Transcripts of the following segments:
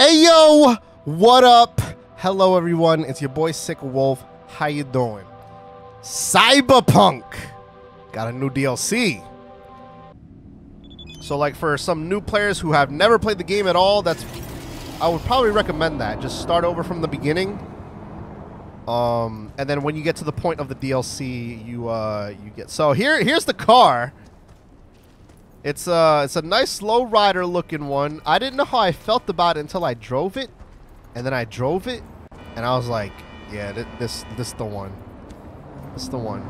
Hey yo, what up? Hello everyone, it's your boy Sik Wolf. How you doing? Cyberpunk got a new DLC. So like for some new players who have never played the game at all, that's I would probably recommend that. Just start over from the beginning. Um, and then when you get to the point of the DLC, you uh you get so here here's the car. It's uh it's a nice low rider looking one. I didn't know how I felt about it until I drove it, and then I drove it, and I was like, yeah, th this this the one. This the one.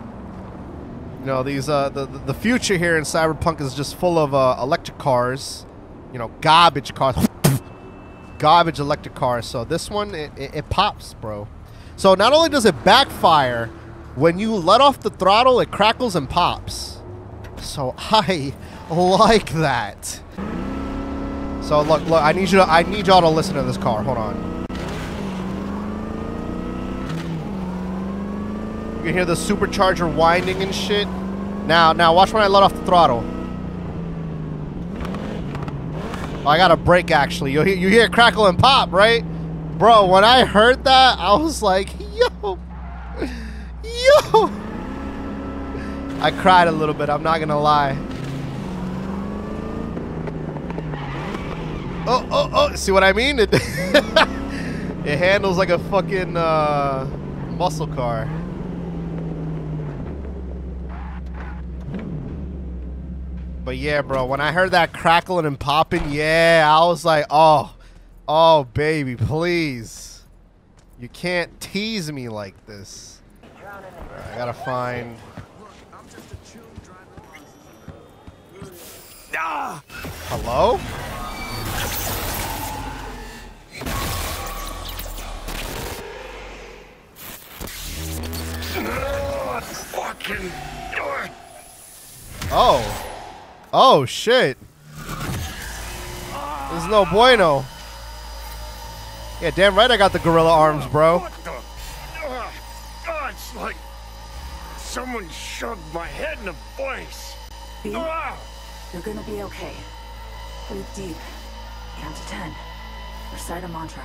You know these uh the the future here in Cyberpunk is just full of uh, electric cars, you know garbage cars, garbage electric cars. So this one it, it, it pops, bro. So not only does it backfire, when you let off the throttle, it crackles and pops. So I like that. So look, look, I need you to, I need y'all to listen to this car. Hold on. You can hear the supercharger winding and shit. Now, now watch when I let off the throttle. Oh, I got a brake actually. You hear, you hear crackle and pop, right? Bro, when I heard that, I was like, yo, yo. I cried a little bit, I'm not gonna lie. Oh, oh, oh, see what I mean? It, it handles like a fucking uh, muscle car. But yeah, bro, when I heard that crackling and popping, yeah, I was like, oh, oh, baby, please. You can't tease me like this. I gotta find... Hello? Fucking Oh. Oh, shit. This is no bueno. Yeah, damn right I got the gorilla arms, bro. What the? Ugh. God, it's like someone shoved my head in the face. B, Ugh. you're gonna be okay. Breathe deep. Count to ten. Recite a mantra.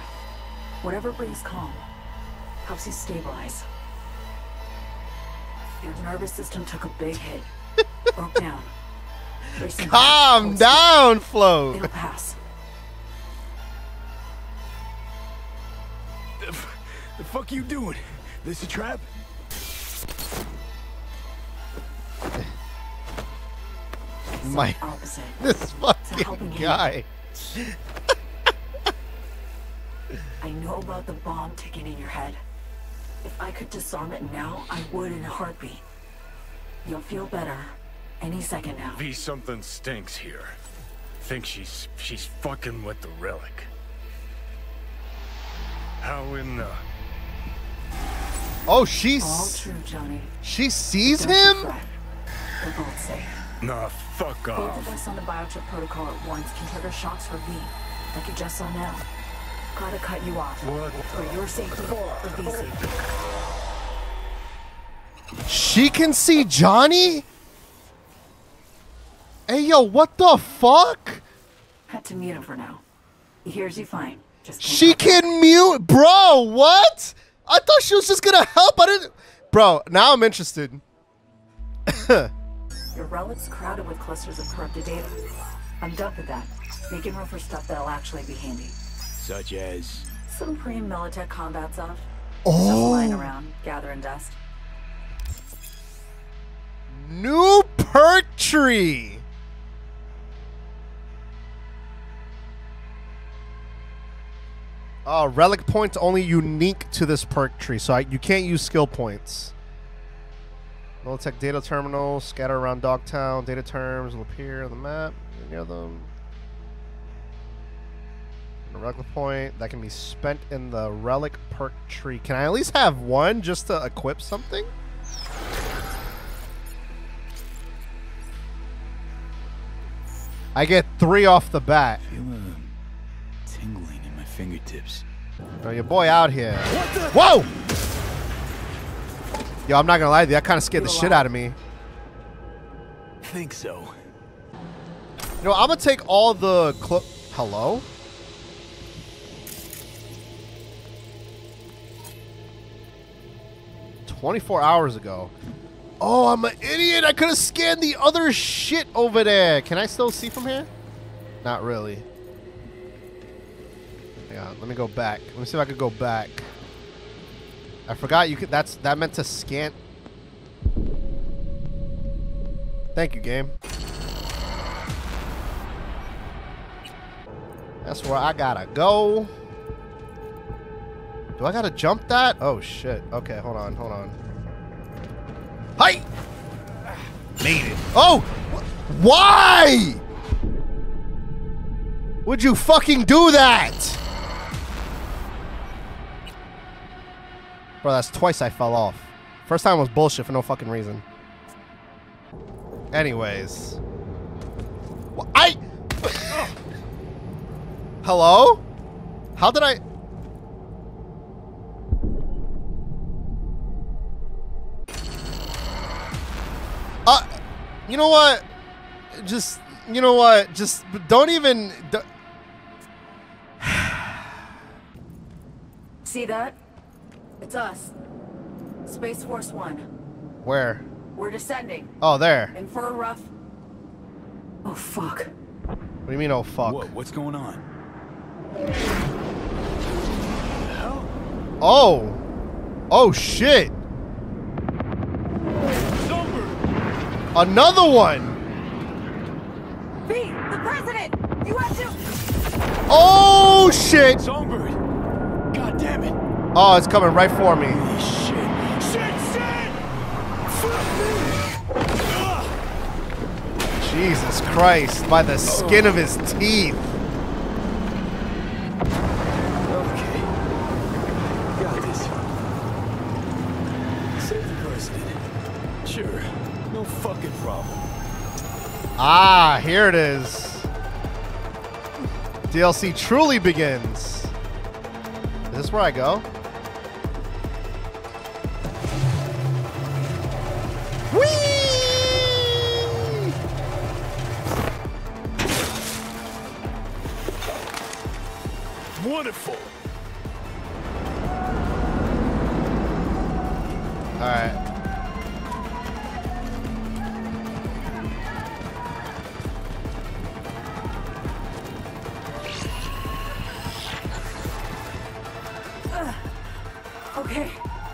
Whatever brings calm. Helps you stabilize. Your nervous system took a big hit. Broke down. Racing Calm hold still. down, Flo. It'll pass. The the fuck you doing? This a trap? My, this fucking helping hand. guy. I know about the bomb ticking in your head. If I could disarm it now, I would in a heartbeat. You'll feel better any second now. V something stinks here. Think she's she's fucking with the relic. How in the Oh, All she's true, Johnny. she sees him. fret. We're both safe. Nah fuck Both off. of us on the biochip protocol at once can trigger shocks for V, like you just saw now. Gotta cut you off. What For your safety, for V's safety. She can see Johnny. Hey, yo, what the fuck? Had to mute him for now. He hears you fine. Just She can mute, bro. What? I thought she was just gonna help. I didn't, bro. Now I'm interested. Your relic's crowded with clusters of corrupted data. I'm done with that. Making room for stuff that'll actually be handy. Such as Some pre-Militech combat stuff. Stuff oh. lying Oh, around, gathering dust. new perk tree. Oh, relic points only unique to this perk tree, so I, you can't use skill points. Militech data terminal, scatter around Dogtown. Data terms will appear on the map near them. And a relic point that can be spent in the relic perk tree. Can I at least have one just to equip something? I get three off the bat. Feel tingling in my fingertips. Oh, your boy out here. Whoa! Yo, I'm not gonna lie to you, that kind of scared the shit out of me. I think so. You know, I'm gonna take all the clo- Hello? Twenty-four hours ago. Oh, I'm an idiot! I could have scanned the other shit over there! Can I still see from here? Not really. Hang on, let me go back. Let me see if I could go back. I forgot you could. That's that meant to scan. Thank you, game. That's where I gotta go. Do I gotta jump that? Oh shit. Okay, hold on, hold on. Hi! Made it. Oh! wh- Why? Would you fucking do that? Bro, that's twice I fell off. First time was bullshit for no fucking reason. Anyways. Wh- I. Hello? How did I. Uh, you know what? Just, you know what? Just don't even. don't- See that? It's us. Space Force One. Where? We're descending. Oh, there. In for a rough. Oh fuck. What do you mean, oh fuck? Whoa, what's going on? Oh. Oh shit. Another one. V, the president! You have to. Oh shit. Songbird! Oh, it's coming right for me. Jesus Christ. By the skin of his teeth. Ah, here it is. DLC truly begins. Is this where I go?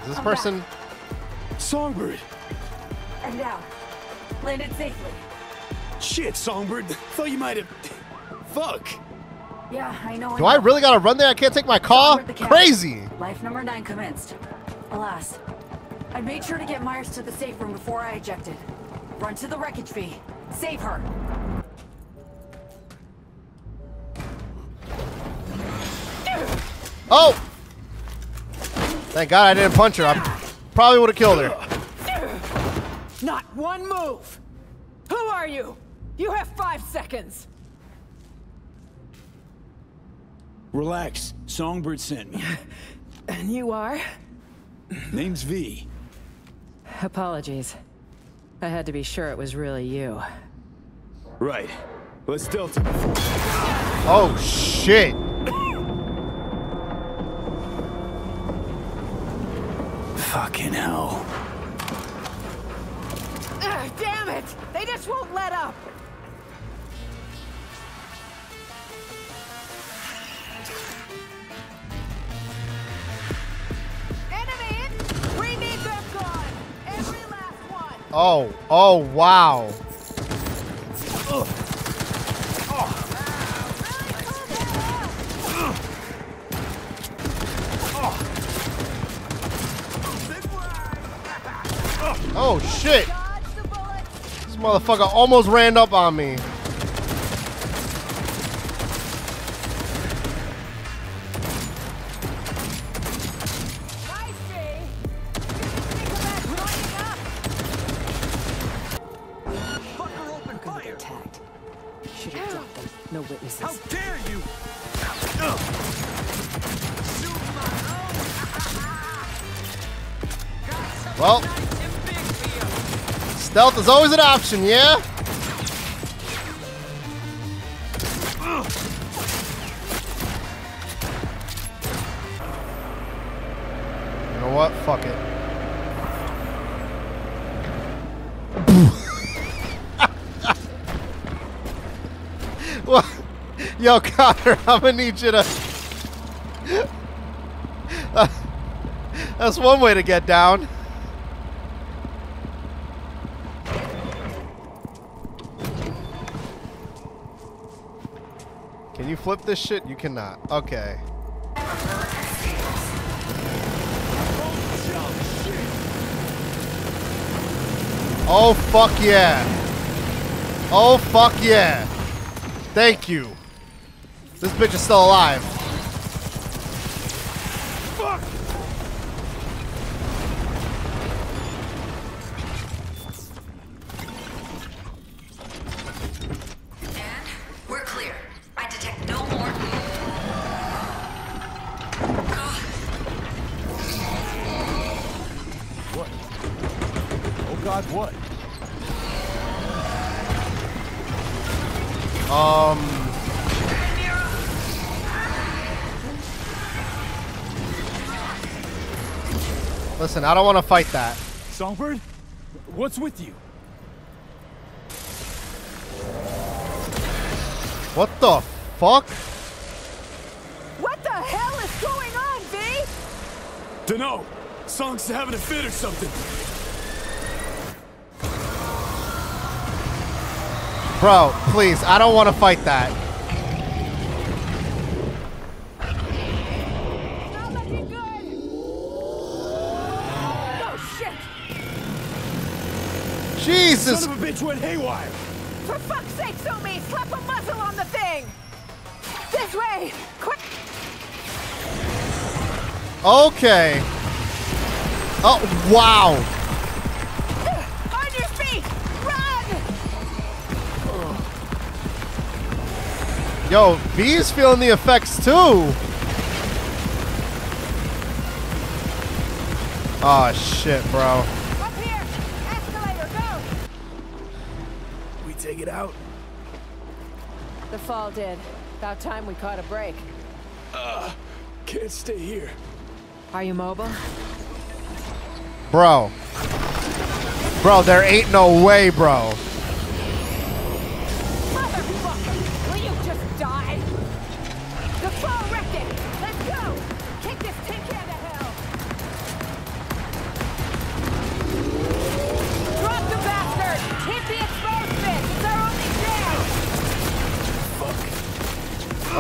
This oh, I'm person. back. Songbird! And now. Landed safely. Shit, Songbird! Thought you might have. Fuck! Yeah, I know. Do I know. really gotta run there? I can't take my car? The captain. Crazy! Life number nine commenced. Alas, I made sure to get Myers to the safe room before I ejected. Run to the wreckage V. Save her. Oh! Thank God I didn't punch her. I probably would have killed her. Not one move! Who are you? You have five seconds! Relax. Songbird sent me. And you are? Name's V. Apologies. I had to be sure it was really you. Right. Let's Delta. Oh, shit. Fucking hell. Ugh, damn it! They just won't let up! Enemy! We need them gone! Every last one! Oh, oh, wow. Oh, shit. Dodge the bullet! This motherfucker almost ran up on me. Nice, Jay! Think about blowing up! attacked. Should have dropped them. No witnesses. dare you! Well, Stealth is always an option, yeah? You know what? Fuck it. What? yo, Connor, I'm gonna need you to. That's one way to get down. You flip this shit? You cannot. Okay. Oh, fuck yeah. Oh, fuck yeah. Thank you. This bitch is still alive. God, what? Um. Listen, I don't want to fight that. Songbird? What's with you? What the fuck? What the hell is going on, V? Dunno. Song's having a fit or something. Bro, please, I don't want to fight that. Not looking good. Oh shit! Jesus. Son of a bitch went haywire. For fuck's sake, So Mi, slap a muzzle on the thing. This way, quick! Okay. Oh, wow. Yo, V is feeling the effects too. Oh shit, bro. Up here, escalator, go! We take it out. The fall did. About time we caught a break. Uh, Can't stay here. Are you mobile? Bro. Bro, there ain't no way, bro.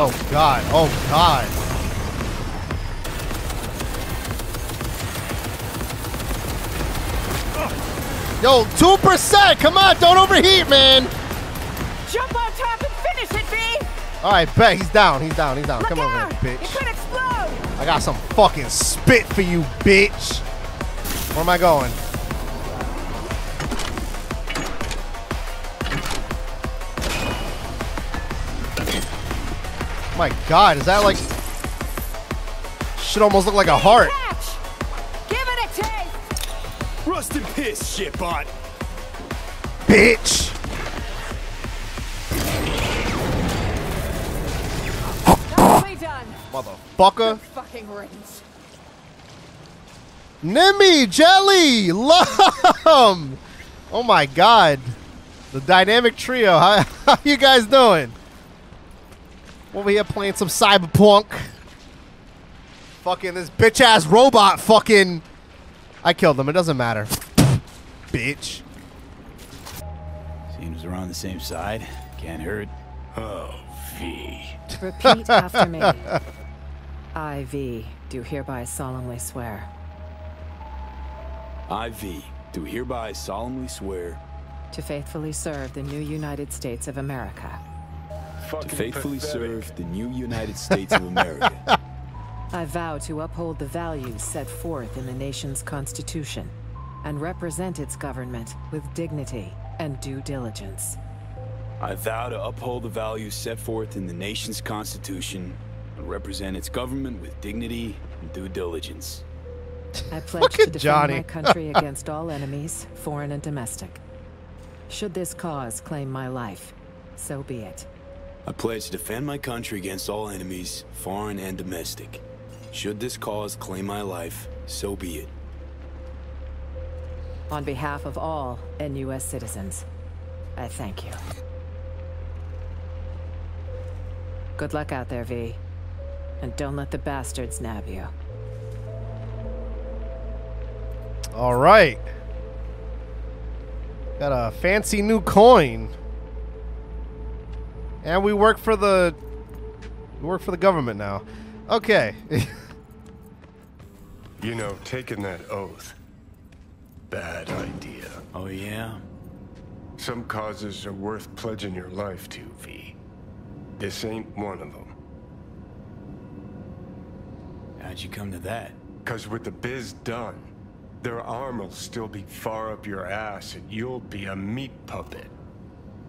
Oh god. Oh god. Yo, 2%! Come on, don't overheat, man! Jump on top and finish it, B! Alright, bet. He's down. He's down. He's down. Look Come over out! here, It bitch. could explode! I got some fucking spit for you, bitch. Where am I going? My god, is that like... Should almost look like a heart. Catch! Give it a taste! Rusted piss, shitbot. Bitch! Nicely done! Motherfucker. Fucking rings. Nimmy, Jelly, Lum! Oh my god. The dynamic trio. How, how you guys doing? Over here playing some cyberpunk. Fucking this bitch ass robot fucking. I killed him. It doesn't matter. Bitch. Seems we're on the same side. Can't hurt. Oh, V. Repeat after me. I, V, do hereby solemnly swear I, V, do hereby solemnly swear to faithfully serve the new United States of America. To faithfully serve the new United States of America. I vow to uphold the values set forth in the nation's constitution and represent its government with dignity and due diligence. I vow to uphold the values set forth in the nation's constitution and represent its government with dignity and due diligence. I pledge to defend Johnny. my country against all enemies, foreign and domestic. Should this cause claim my life, so be it. I pledge to defend my country against all enemies, foreign and domestic. Should this cause claim my life, so be it. On behalf of all NUS citizens, I thank you. Good luck out there, V. And don't let the bastards nab you. All right. Got a fancy new coin. And we work for the we work for the government now. Okay. You know, taking that oath. Bad idea. Oh, yeah? Some causes are worth pledging your life to, V. This ain't one of them. How'd you come to that? Cause with the biz done, their arm will still be far up your ass and you'll be a meat puppet.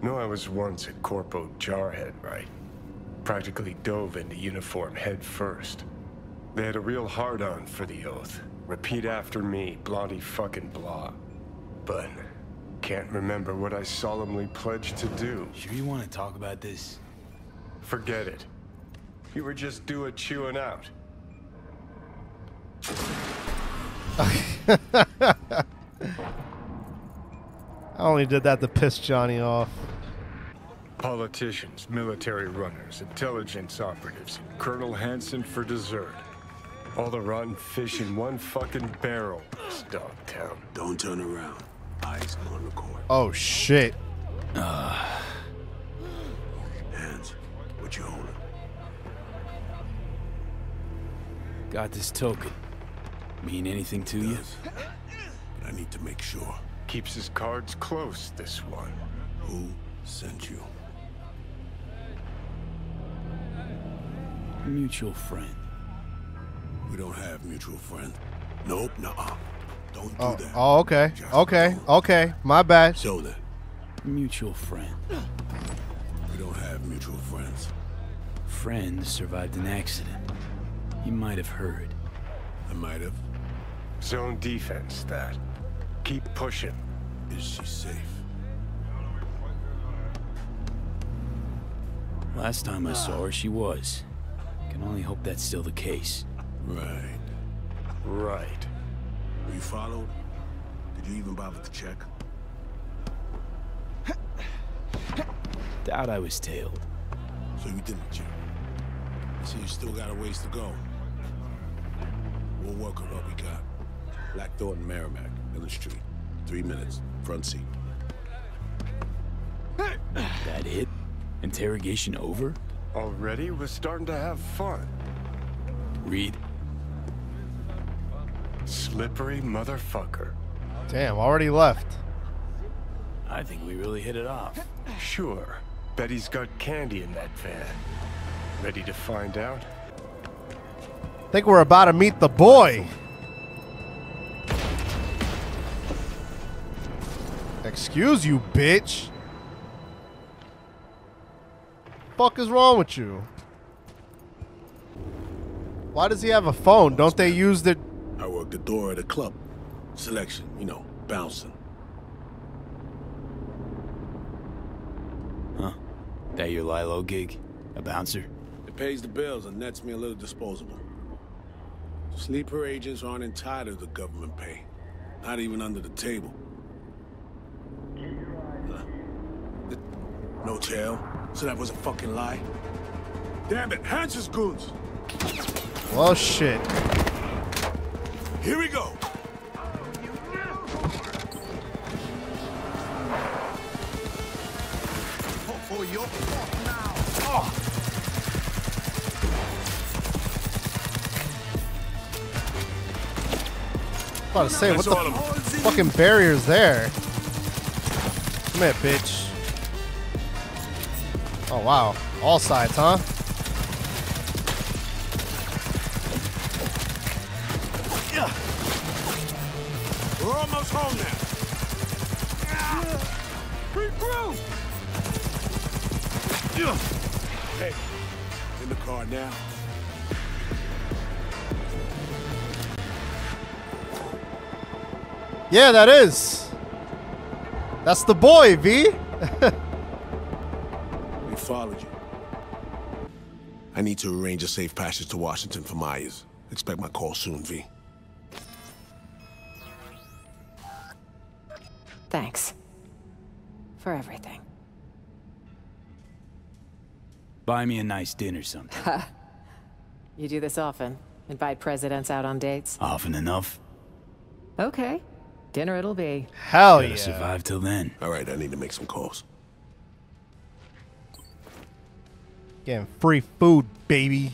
No, I was once a Corpo Jarhead, right? Practically dove into uniform head first. They had a real hard-on for the oath. Repeat after me, Blondie fucking blah. But can't remember what I solemnly pledged to do. Sure you want to talk about this? Forget it. You were just do a chewing out. I only did that to piss Johnny off. Politicians, military runners, intelligence operatives, Colonel Hansen for dessert. All the rotten fish in one fucking barrel. This dog town. Don't turn around. Eyes on the court. Oh shit. Hands. What you holding? Got this token. Mean anything to you? Does. But I need to make sure. Keeps his cards close, this one. Who sent you? Mutual friend. We don't have mutual friends. Nope, nuh-uh. Don't do Oh, that. oh okay. Just Okay. don't. Okay. My bad. Show that. Mutual friend. We don't have mutual friends. Friend survived an accident. You might have heard. I might have. Zone defense, that. Keep pushing. Is she safe? Last time I saw her, she was. Can only hope that's still the case. Right. Right. Were you followed? Did you even bother to check? Doubt I was tailed. So you didn't check. So you still got a ways to go. We'll work on what we got. Black Thorton Merrimac, in the street. Three minutes. Front seat. That it? Interrogation over? Already? We're starting to have fun. Reed, Slippery motherfucker. Damn, already left. I think we really hit it off. Sure. Bet he's got candy in that van. Ready to find out? think we're about to meet the boy. Excuse you, bitch. Fuck is wrong with you? Why does he have a phone? Don't they use the I work the door at a club. Selection, you know, bouncing. Huh? That your Lilo gig? A bouncer? It pays the bills and nets me a little disposable. Sleeper agents aren't entitled to government pay. Not even under the table. No tail? So that was a fucking lie? Damn it, Hans's goons! Well shit. Here we go! about to say, what the all fucking barrier's there? Come here, bitch. Oh wow, all sides, huh? We're almost home now. Hey, in the car now. Yeah, that is. That's the boy, V. We followed you. I need to arrange a safe passage to Washington for Myers. Expect my call soon, V. Thanks. For everything. Buy me a nice dinner sometime. You do this often? Invite presidents out on dates? Often enough. Okay. Dinner it'll be. Hell Gotta yeah. survive till then. All right, I need to make some calls. Getting free food, baby.